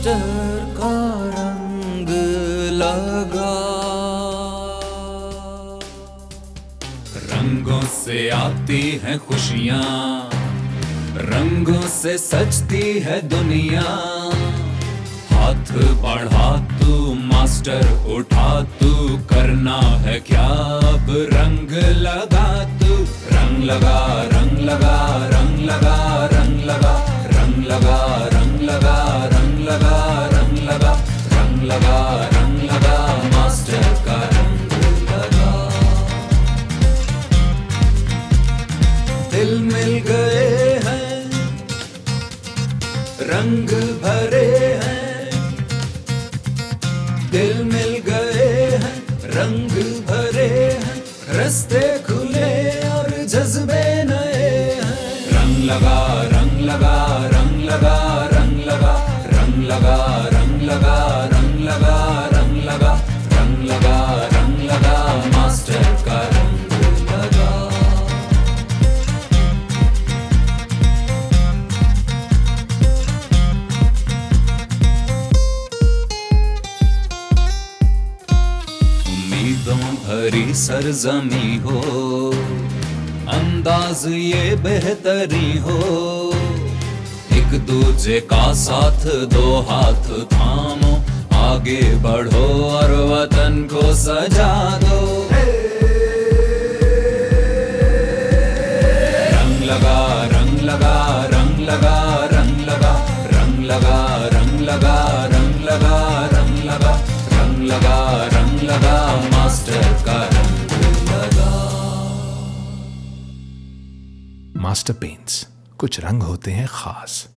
Master का रंग लगा। रंगों से आती हैं खुशियाँ, रंगों से सजती है दुनिया। हाथ बढ़ा तू, मास्टर, उठा तू, करना है क्या अब? रंग लगा तू, रंग लगा दिल मिल गए हैं, रंग भरे हैं। दिल मिल गए हैं, रंग भरे हैं। रस्ते खुले और जज्बे नए हैं। रंग लगा रंग लगा रंग लगा। उम्मीदों भरी सरजमी हो, अंदाज ये बेहतरी हो। एक दूजे का साथ, दो हाथ थामो, आगे बढ़ो और वतन को सजा दो। रंग लगा रंग लगा रंग लगा रंग लगा रंग लगा रंग लगा मास्टर पेंट्स कुछ रंग होते हैं खास।